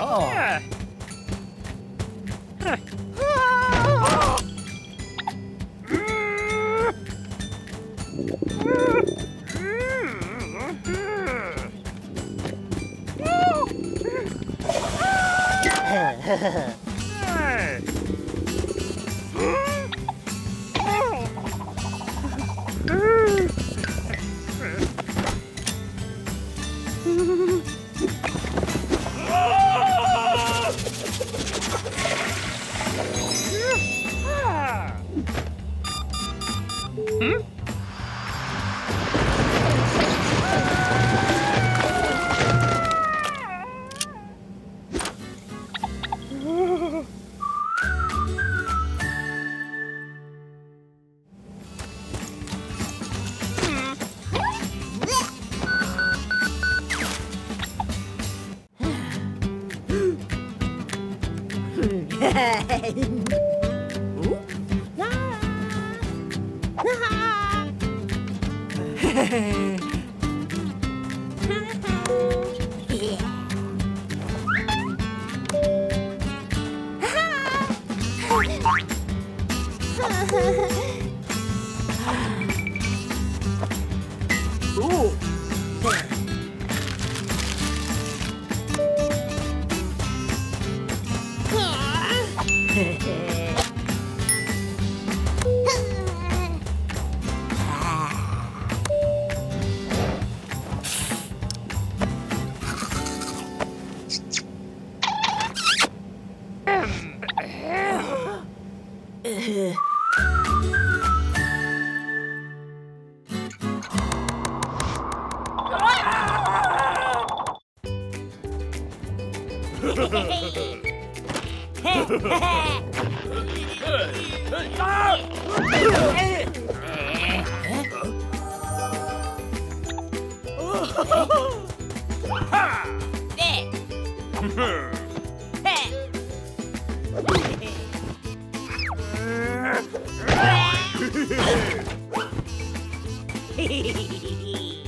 Oh. Yeah. Hey. Hehehehe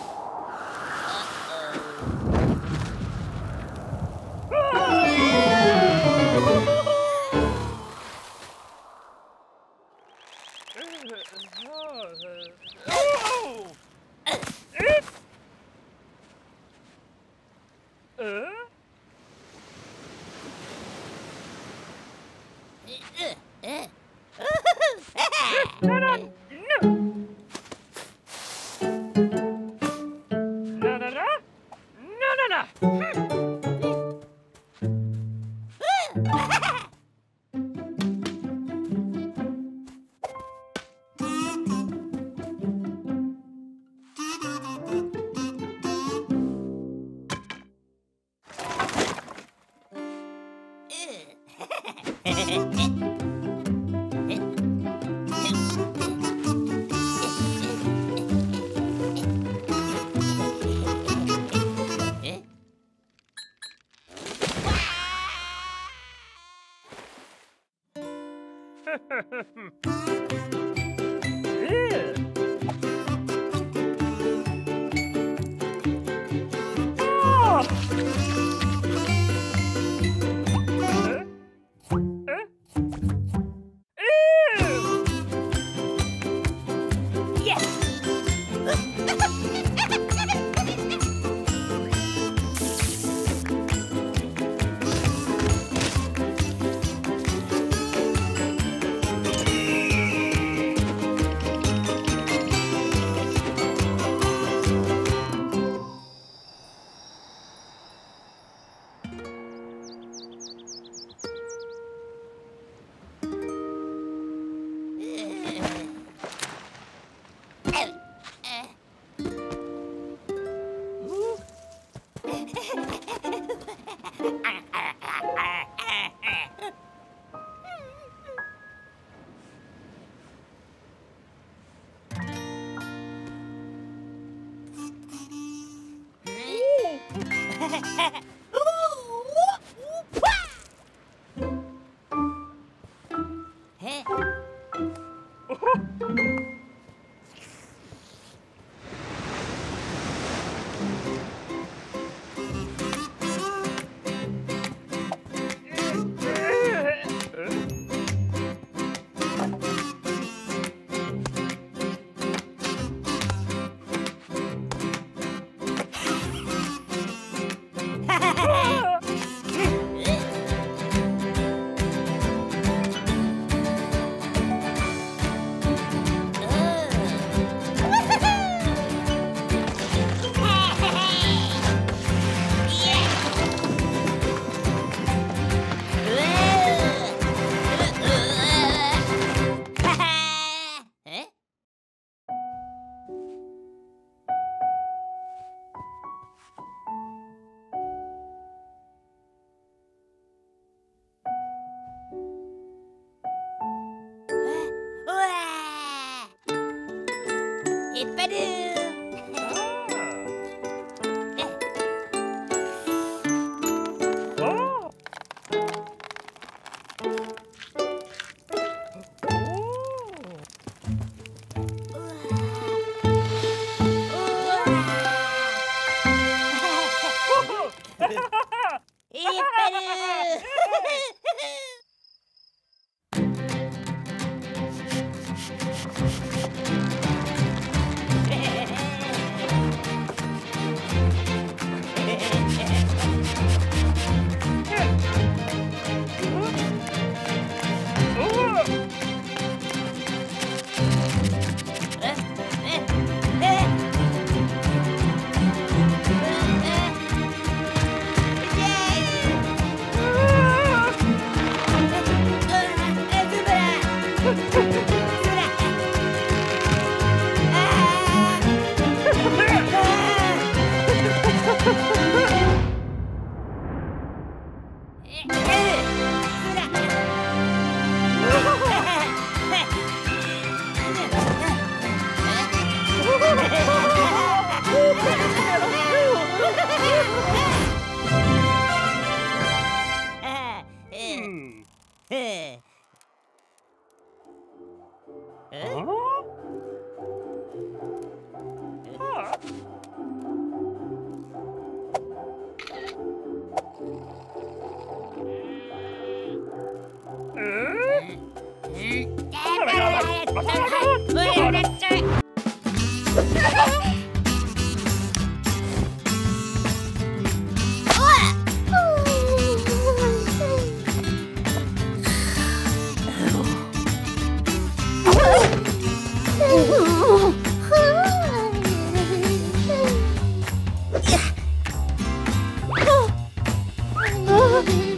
Oh,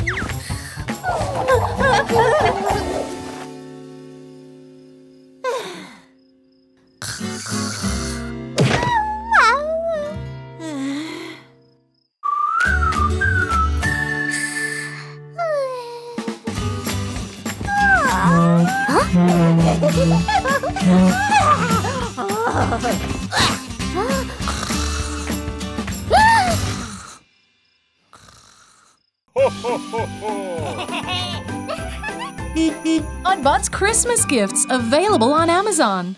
Christmas gifts available on Amazon.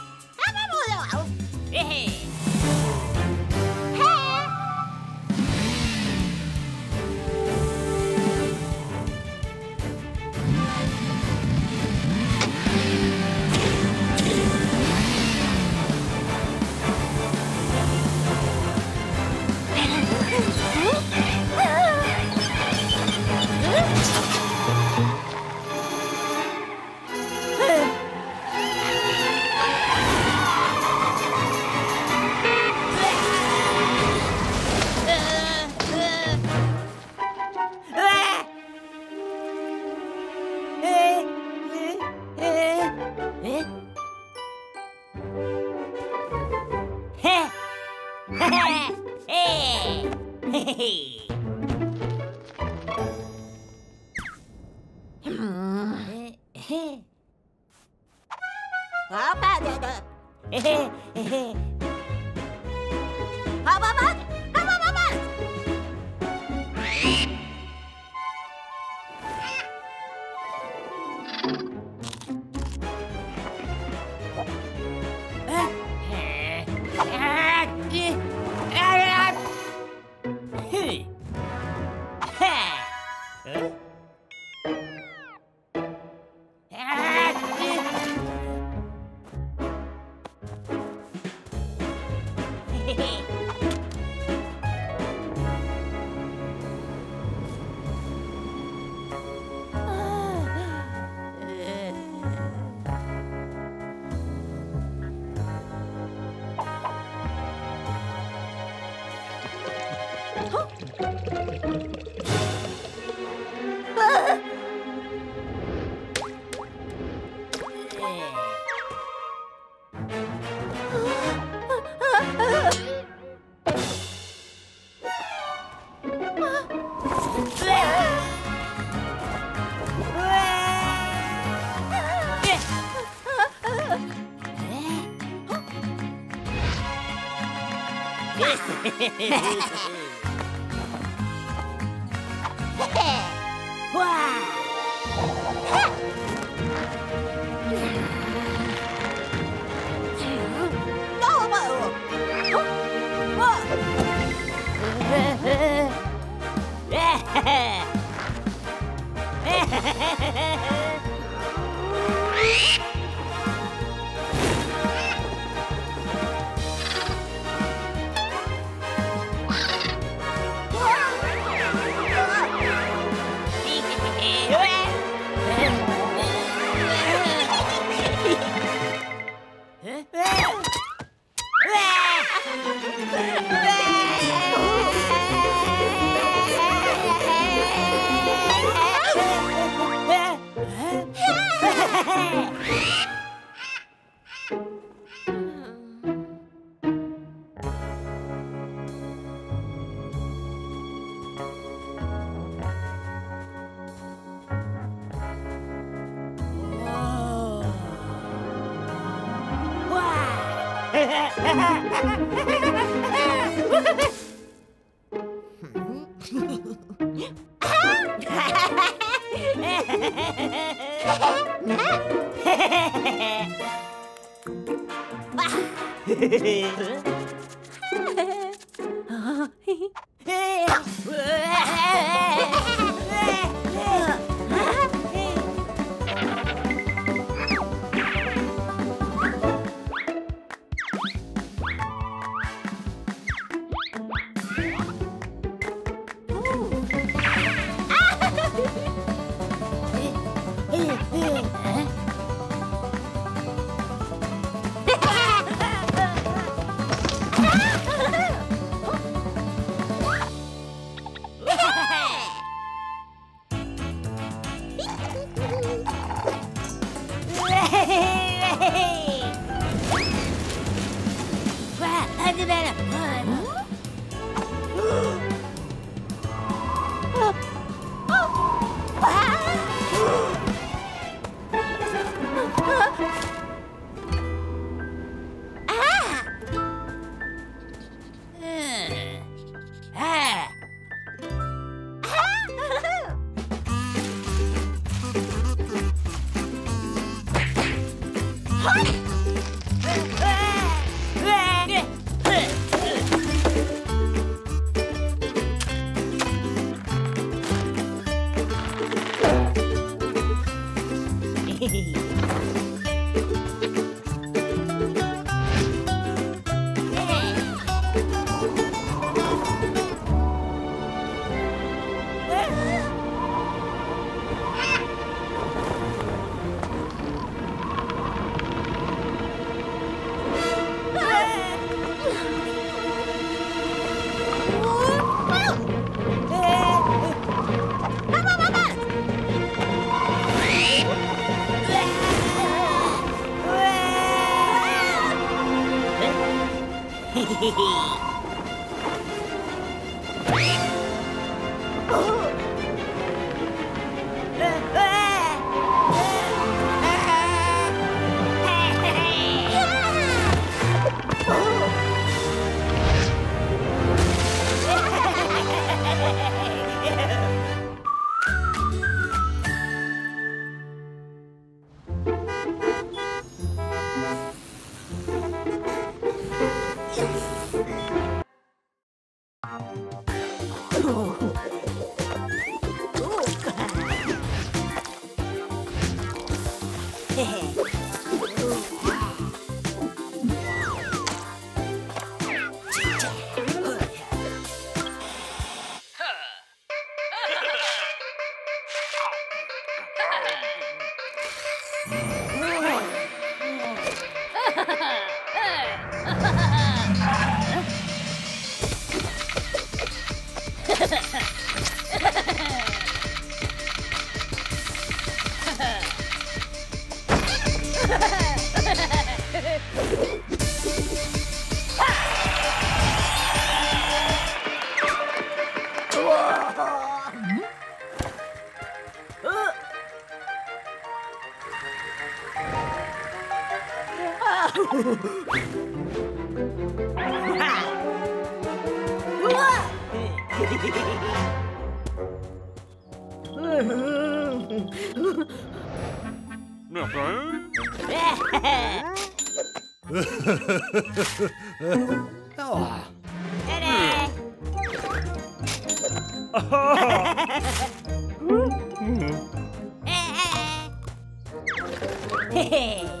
え？ハハハハ! Hehehehe oh. Hey!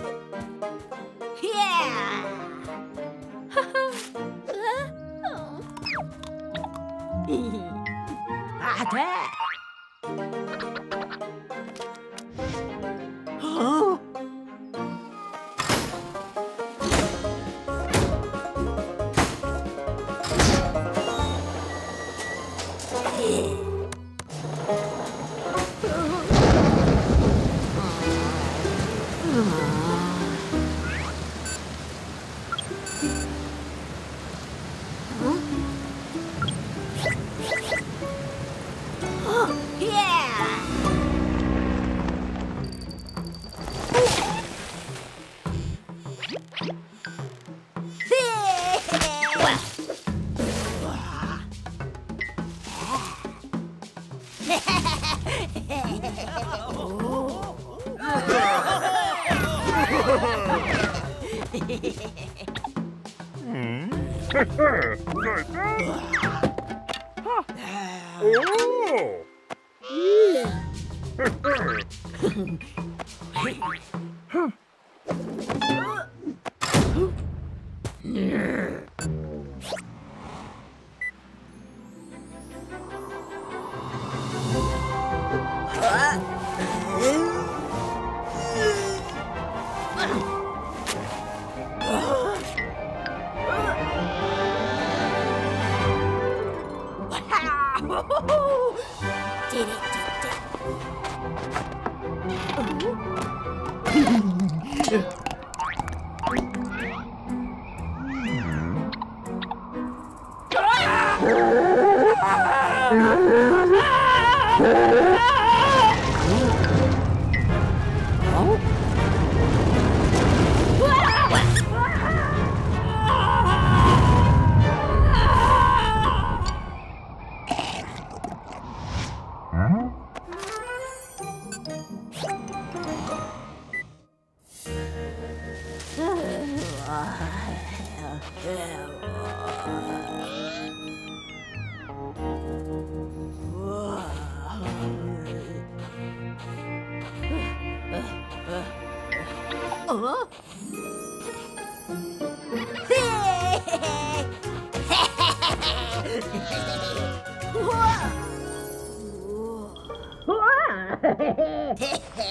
嗯嘿嘿嘿嘿嘿嘿嘿嘿哇哇嘿嘿嘿嘿嘿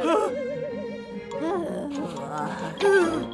嗯嗯我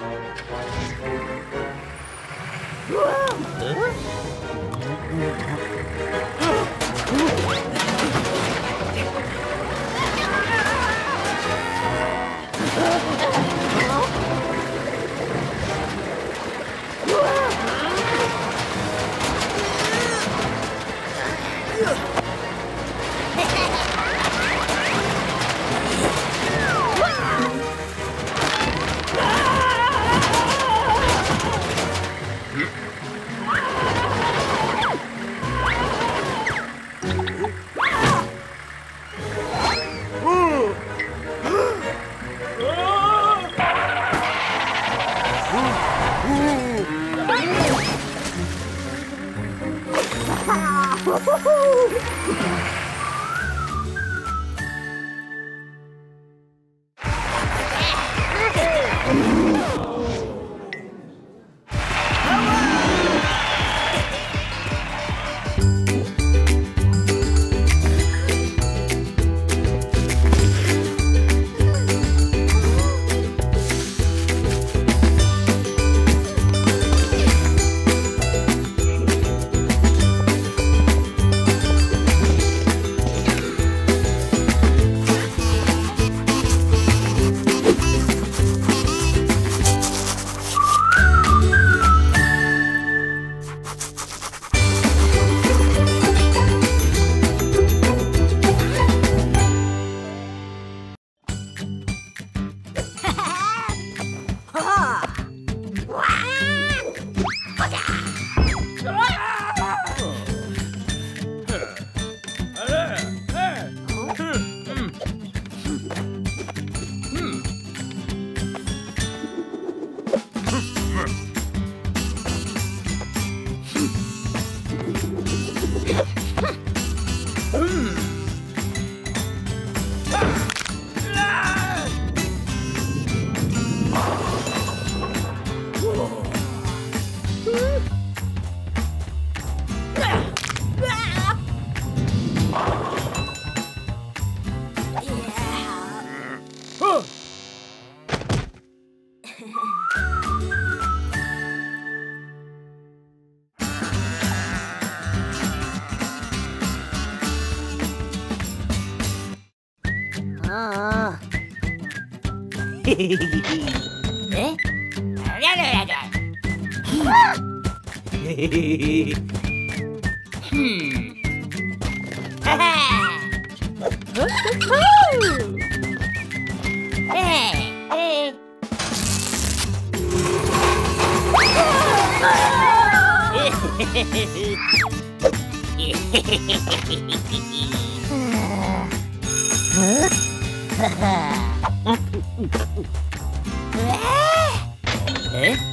Huh? Woohoo! えあらららら Hmm. Ha-ha. Hey, hey. É? É?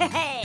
Hey!